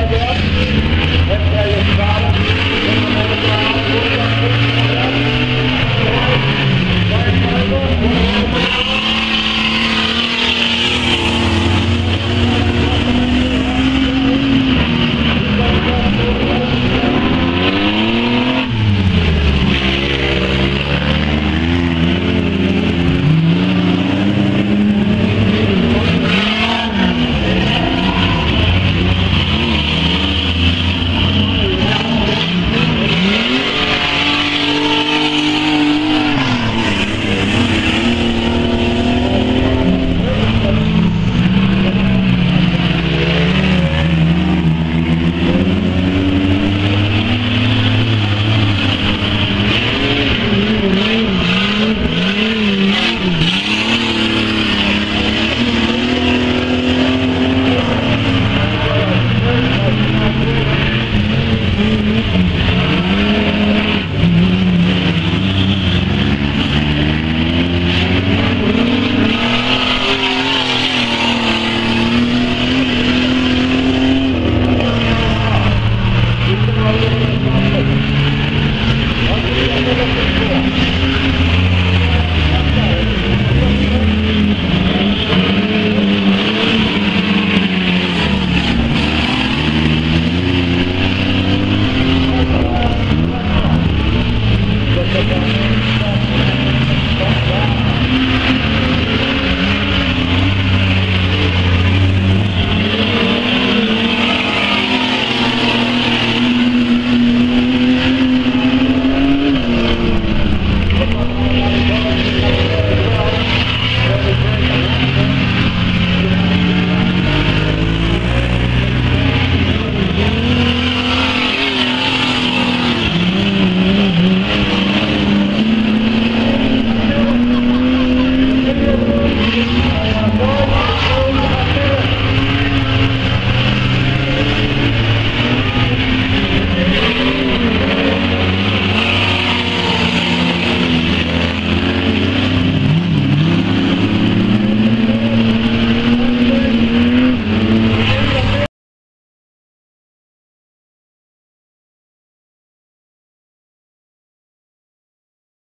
Yeah, yeah.